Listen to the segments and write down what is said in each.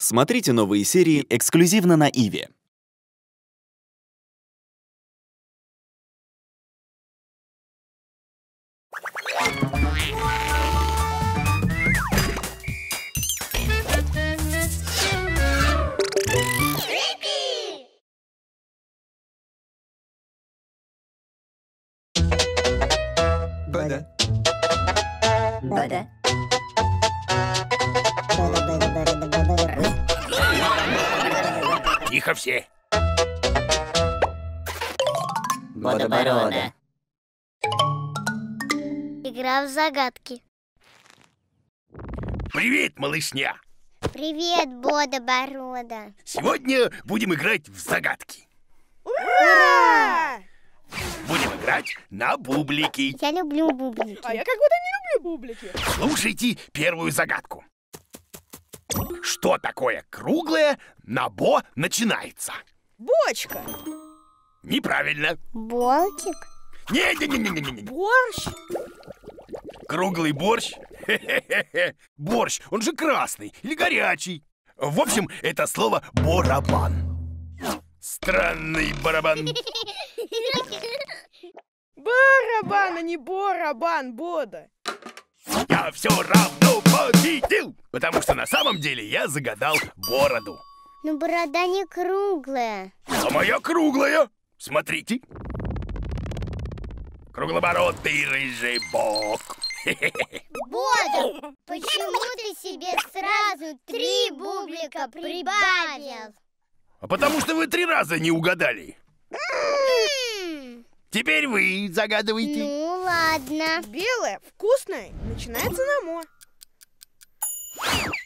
Смотрите новые серии эксклюзивно на Иви. Бада. Бада. Тихо все. Бодоборода. Игра в загадки. Привет, малышня. Привет, Бода Борода. Сегодня будем играть в загадки. Ура! Будем играть на бублики. Я люблю бублики. А я как будто не люблю бублики. Слушайте первую загадку. Что такое круглое на бо начинается? Бочка, Неправильно. Болтик? Не-не-не-не-не-не. борщ, Круглый борщ? Хе-хе-хе. Борщ, он же красный или горячий. В общем, это слово барабан. Странный барабан. барабан, а не барабан, Бода. Я все равно победил, потому что на самом деле я загадал бороду. Но Ну, борода не круглая. А моя круглая. Смотрите. Круглобородый рыжий бок. Бода, почему ты себе сразу три бублика прибавил? А потому что вы три раза не угадали. Теперь вы загадываете. Ну ладно. Белое, вкусное, начинается на мо.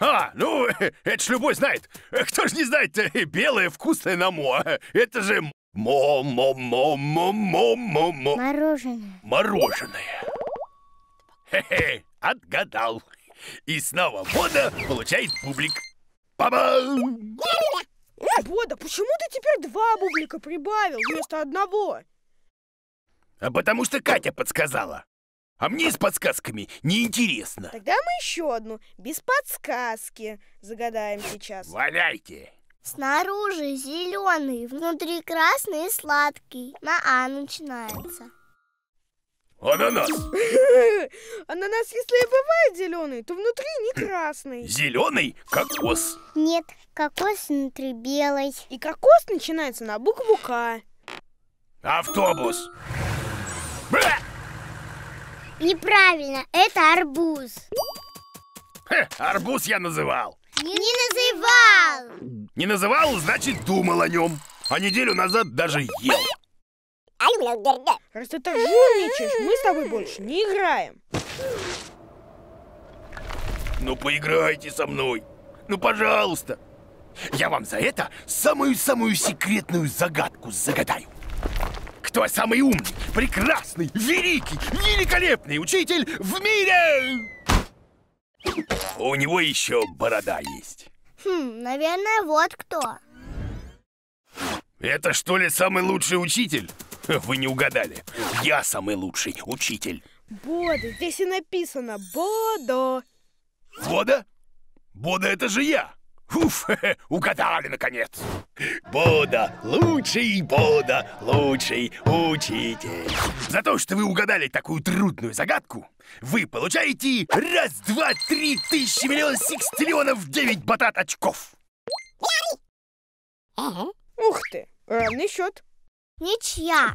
А, ну, это ж любой знает. Кто ж не знает э, белое вкусное намо. Это же мо-мо-мо-мо-мо-мо-мо. Мороженое. Мороженое. Хе-хе, отгадал. И снова вода получает бублик. Ба-бам! Бода, почему ты теперь два бублика прибавил вместо одного? А потому что Катя подсказала. А мне с подсказками неинтересно. Тогда мы еще одну, без подсказки, загадаем сейчас. Валяйте. Снаружи зеленый, внутри красный и сладкий. На А начинается. Ананас. Ананас, если и бывает зеленый, то внутри не красный. Зеленый кокос. Нет, кокос внутри белый. И кокос начинается на букву К. Автобус. Неправильно, это арбуз. Хе, арбуз я называл. Не называл. Не называл, значит, думал о нем. А неделю назад даже ел. Раз ты так жульничаешь, мы с тобой больше не играем. Ну, поиграйте со мной. Ну, пожалуйста. Я вам за это самую-самую секретную загадку загадаю. Кто самый умный, прекрасный, великий, великолепный учитель в мире? У него еще борода есть. Хм, наверное, вот кто. Это что ли самый лучший учитель? Вы не угадали. Я самый лучший учитель. Бода, здесь и написано Бодо. Бода? Бода это же я. Уф, угадали наконец. Бода, лучший Бода, лучший учитель. За то, что вы угадали такую трудную загадку, вы получаете раз, два, три тысячи миллион секстиллионов девять батат очков. Ух ты, равный счет. Ничья.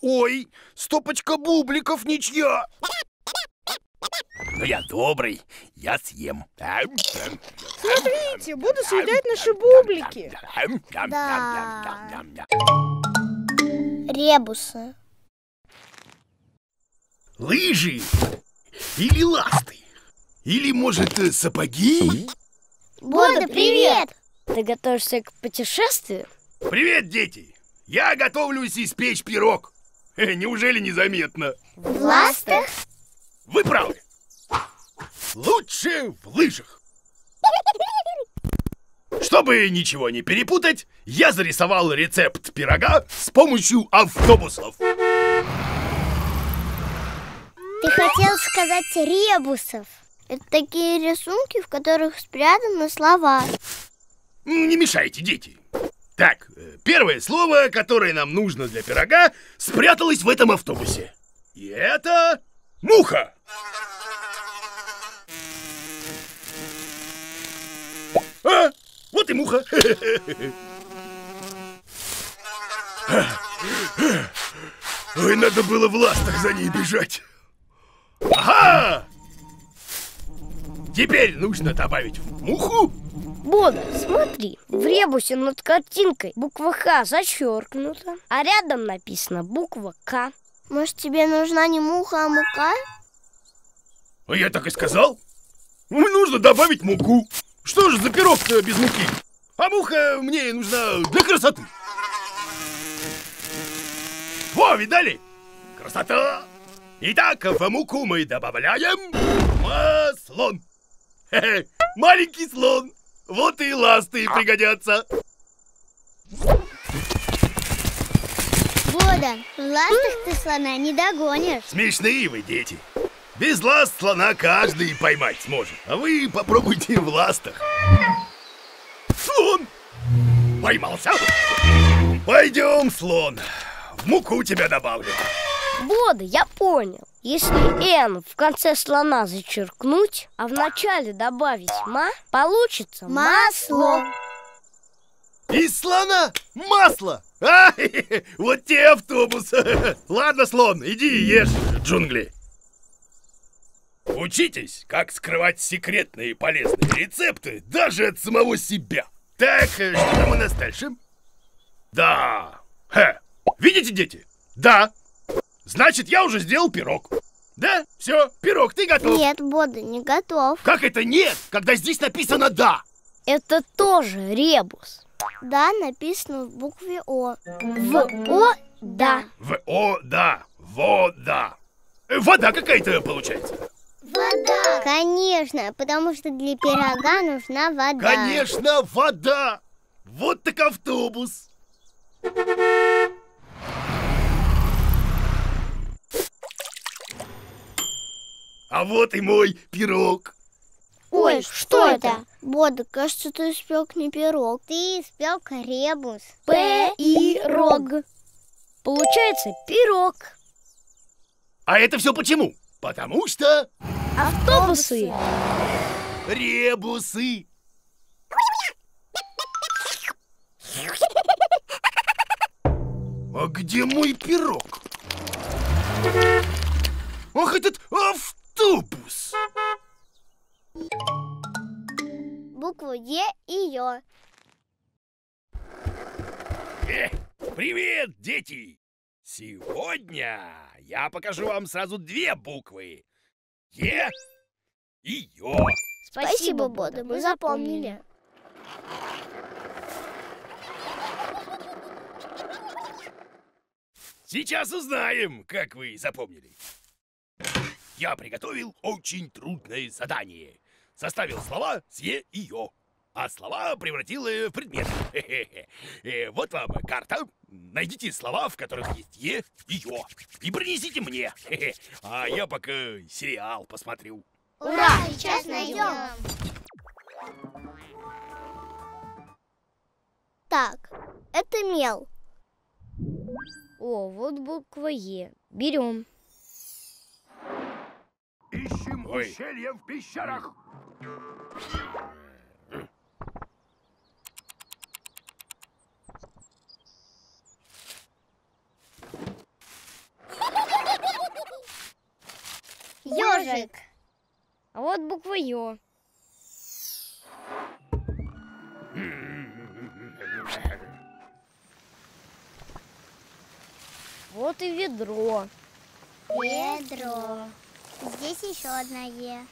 Ой, стопочка бубликов ничья. Но я добрый, я съем. Смотрите, буду съедать наши бублики. Ребусы. Лыжи или ласты? Или, может, э, сапоги? Бода, привет! Ты готовишься к путешествию? Привет, дети! Я готовлюсь испечь пирог. Э, Неужели незаметно? В ластах? Вы правы. Лучше в лыжах. Чтобы ничего не перепутать, я зарисовал рецепт пирога с помощью автобусов. Ты хотел сказать ребусов. Это такие рисунки, в которых спрятаны слова. Не мешайте, дети. Так, э, первое слово, которое нам нужно для пирога, спряталось в этом автобусе. И это муха. А, вот и муха. Ой, надо было в ластах за ней бежать. Ага! Теперь нужно добавить в муху Бода, смотри, в ребусе над картинкой буква Х зачеркнута, а рядом написано буква К. Может, тебе нужна не муха, а мука? А я так и сказал. Ну, нужно добавить муку. Что же за пирог-то без муки? А муха мне нужна для красоты. Во, видали? Красота! Итак, в муку мы добавляем маслон. Маленький слон. Вот и ласты пригодятся. Бода, в ластах ты слона не догонишь. Смешные вы, дети. Без ласт слона каждый поймать сможет. А вы попробуйте в ластах. Слон! Поймался? Пойдем, слон. В муку тебя добавлю. Бода, я понял. Если Н в конце слона зачеркнуть, а в начале добавить ма, получится Масло. Из слона масло. А, вот те автобус. Ладно, слон, иди и ешь джунгли. Учитесь, как скрывать секретные и полезные рецепты даже от самого себя. Так, э, что там у нас дальше? Да. Хе. Видите, дети? Да. Значит, я уже сделал пирог. Да? Все, пирог, ты готов. Нет, Бода, не готов. Как это нет, когда здесь написано «да»? Это тоже ребус. Да, написано в букве О. В О да. В О, да. Вода. Э, Вода какая-то получается. Вода. Конечно, потому что для пирога нужна вода. Конечно, вода. Вот так автобус. А вот и мой пирог. Ой, что это? Бода, кажется, ты испек не пирог. Ты испек ребус. П и рог. Получается пирог. А это все почему? Потому что Автобусы. ребусы. А где мой пирог? Ах, этот автобус! Букву Е и Ё. Э, привет, дети! Сегодня я покажу вам сразу две буквы. Е и Ё. Спасибо, Бода, мы запомнили. Сейчас узнаем, как вы запомнили. Я приготовил очень трудное задание. Составил слова с Е и Ё. А слова превратил в предмет. Хе-хе-хе. Э, Вот вам карта. Найдите слова, в которых есть Е и Ё. И принесите мне. А я пока сериал посмотрю. Ура, сейчас найдем. Так, это мел. О, вот буква Е. Берем. Ищем ущелье в пещерах. Ежик. А вот буква Ё. Вот и ведро. Ведро. Здесь еще одна Е.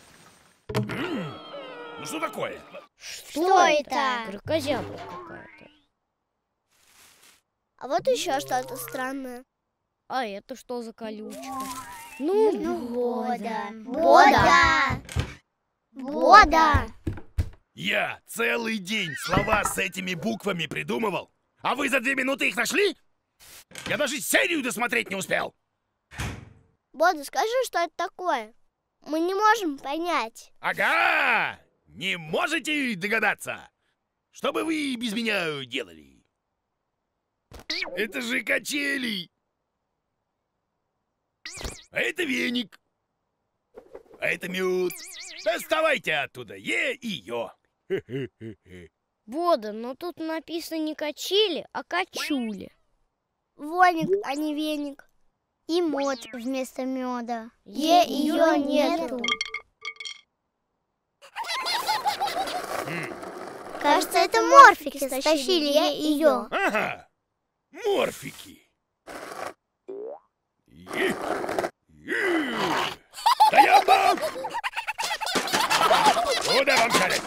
Ну что такое? Что, это? Крокозябра какая-то. А вот еще что-то странное. А это что за колючка? Ну, Бода. Бода. Бода. Я целый день слова с этими буквами придумывал, а вы за две минуты их нашли? Я даже серию досмотреть не успел. Бода, скажи, что это такое? Мы не можем понять. Ага! Не можете догадаться? Что бы вы без меня делали? Это же качели! А это веник. А это мед. Доставайте оттуда е и ё. Бода, но тут написано не качели, а качули. Воник, а не веник. И мод вместо меда. Е ее нету. Кажется, это морфики стащили е ее. Ага, морфики. Стоять! Куда вам шарить?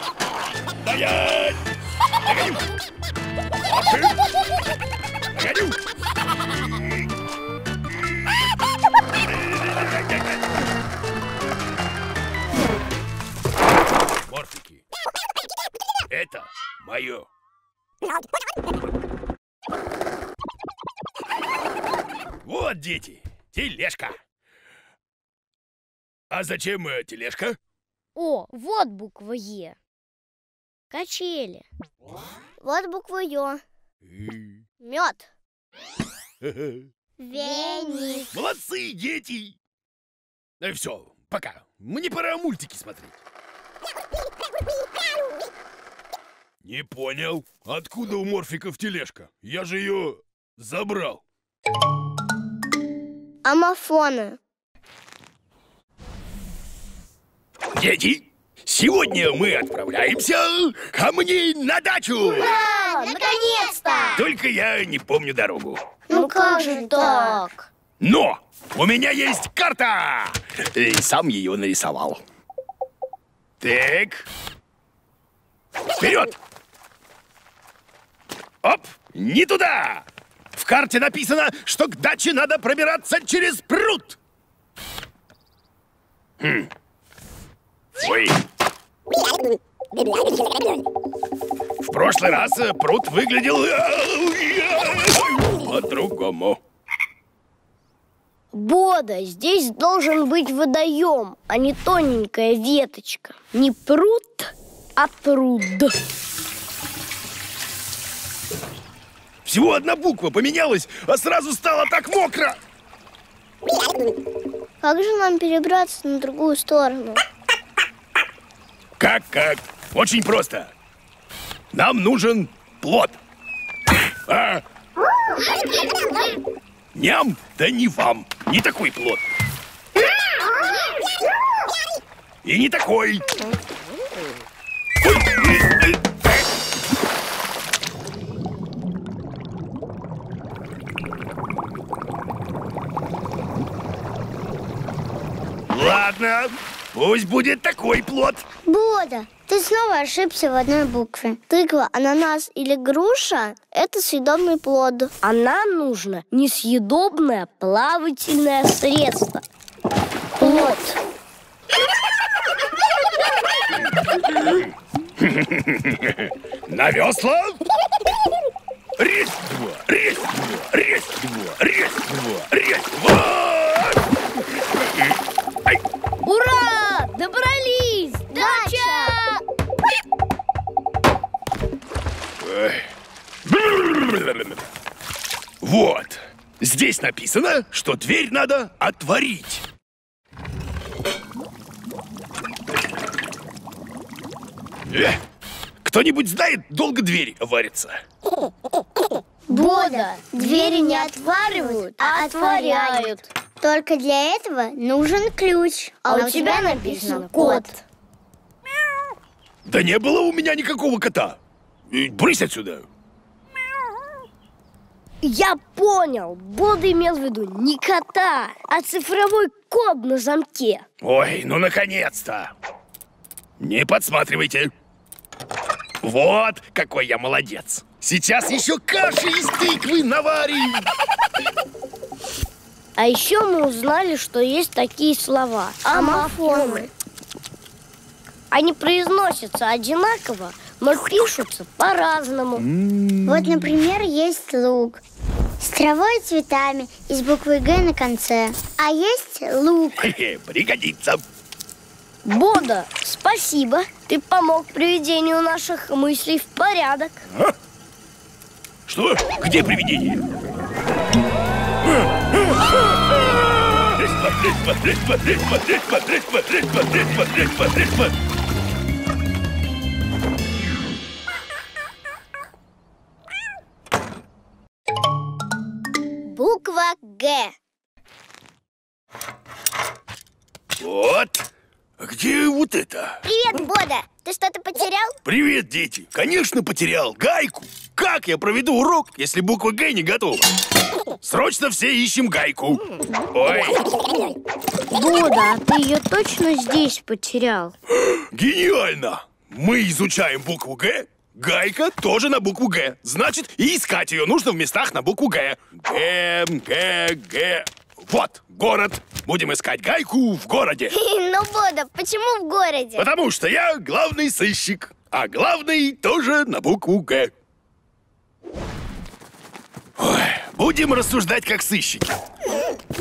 Стоять! Догоню! Машин! Догоню! Морфики. Это мое. Вот, дети, тележка. А зачем э, тележка? О, вот буква Е. Качели. Вот букву Ё. Мед. Веник. Молодцы, дети! Ну все, пока. Мне пора мультики смотреть. Не понял, откуда у морфиков тележка? Я же ее забрал. Амофоны. Дети, сегодня мы отправляемся ко мне на дачу. А, наконец-то! Только я не помню дорогу. Ну как же так? Но у меня есть карта! И сам ее нарисовал. Так. Вперед! Оп! Не туда! В карте написано, что к даче надо пробираться через пруд. Хм. В прошлый раз э, пруд выглядел э, по-другому. Бода, здесь должен быть водоем, а не тоненькая веточка. Не пруд, а пруд. Всего одна буква поменялась, а сразу стало так мокро. Как же нам перебраться на другую сторону? Как-как? Очень просто. Нам нужен плод. А? Ням, да не вам. Не такой плод. И не такой. Ладно, пусть будет такой плод. Бода, ты снова ошибся в одной букве. Тыква, ананас или груша – это съедобный плод. А нам нужно несъедобное плавательное средство. Вот. На весла! Рез два, рез два, рез Вот. Здесь написано, что дверь надо отворить. Э, Кто-нибудь знает, долго дверь варится? Бода, двери не отваривают, а отворяют. Только для этого нужен ключ. А у тебя написано кот. Да не было у меня никакого кота. Э, Брысь отсюда. Я понял. Бода имел в виду не кота, а цифровой код на замке. Ой, ну наконец-то! Не подсматривайте. Вот какой я молодец. Сейчас еще каши из тыквы наварим. А еще мы узнали, что есть такие слова. Амофоны. Они произносятся одинаково, но пишутся по-разному. Вот, например, есть лук с травой и цветами и с буквой Г на конце. А есть лук. Пригодится. Бода, спасибо. Ты помог приведению наших мыслей в порядок. Что? Где привидение? Буква вот это? Привет, Бода. Ты что-то потерял? Привет, дети. Конечно, потерял гайку. Как я проведу урок, если буква Г не готова? Срочно все ищем гайку. Ой, Бода, а ты ее точно здесь потерял? гениально! Мы изучаем букву Г. Гайка тоже на букву Г. Значит, и искать ее нужно в местах на букву Г. Г, Г, Г. Вот, город. Будем искать гайку в городе. Ну, Бода, почему в городе? Потому что я главный сыщик, а главный тоже на букву Г. Ой, будем рассуждать как сыщики.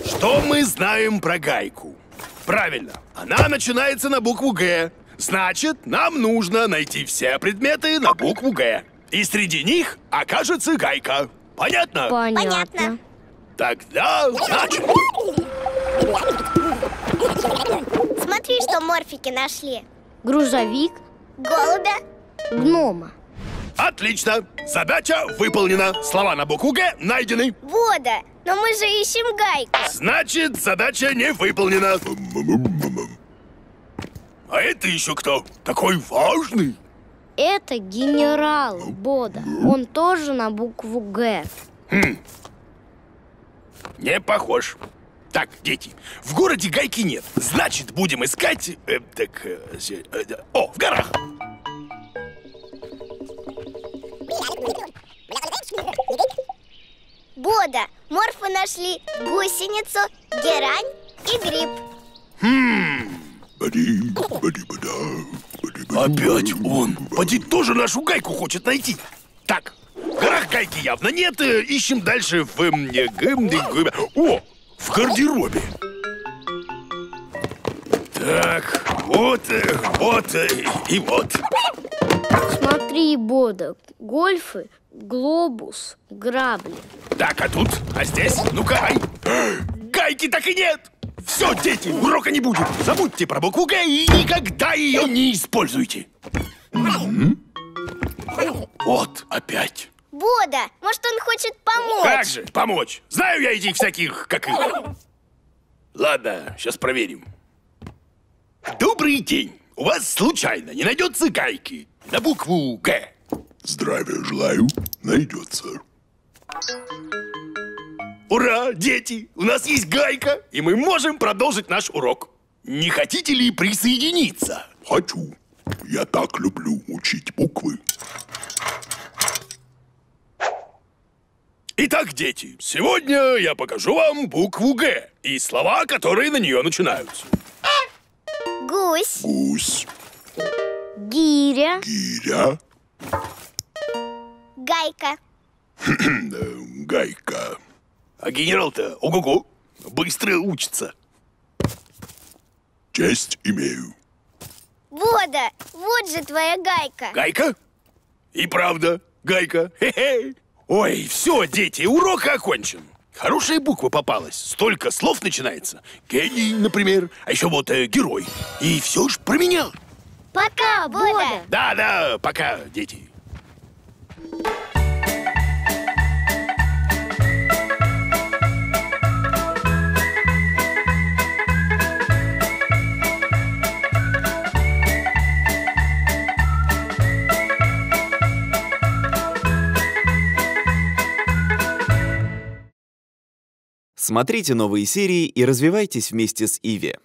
Что мы знаем про гайку? Правильно, она начинается на букву Г. Значит, нам нужно найти все предметы на букву Г. И среди них окажется гайка. Понятно? Понятно. Тогда начнем. Смотри, что морфики нашли. Грузовик, Голубя. гнома. Отлично. Задача выполнена. Слова на букву Г найдены. Бода, но мы же ищем гайку. Значит, задача не выполнена. А это еще кто? Такой важный? Это генерал Бода. Он тоже на букву Г. Не похож. Так, дети, в городе гайки нет. Значит, будем искать... э, так, э, э, да. о, в горах. Бода, морфы нашли гусеницу, герань и гриб. Опять он. Поди тоже нашу гайку хочет найти. Гайки явно нет. э, Ищем дальше в... э, гм, гм. О, в гардеробе. Так, вот, э, вот и вот. Смотри, Бода, гольфы, глобус, грабли. Так, а тут? А здесь? Ну-ка, ай! Гайки так и нет! Все, дети, урока не будет. Забудьте про букву Г и никогда ее не используйте. Вот, опять. Бода, может, он хочет помочь? Как же, помочь? Знаю я этих всяких, как их. Ладно, сейчас проверим. Добрый день. У вас случайно не найдется гайки на букву Г? Здравия желаю, найдется. Ура, дети! У нас есть гайка, и мы можем продолжить наш урок. Не хотите ли присоединиться? Хочу. Я так люблю учить буквы. Итак, дети, сегодня я покажу вам букву Г и слова, которые на нее начинаются. Гусь, Гусь, Гиря, гиря, гайка. гайка. А генерал-то, ого-го, быстро учится. Честь имею. Бода, вот же твоя гайка. Гайка? И правда, гайка. Хе-хе. Ой, все, дети, урок окончен. Хорошая буква попалась. Столько слов начинается. Гений, например, а еще вот э, герой. И все ж про меня. Пока, Бода. Да-да, пока, дети. Смотрите новые серии и развивайтесь вместе с Иви.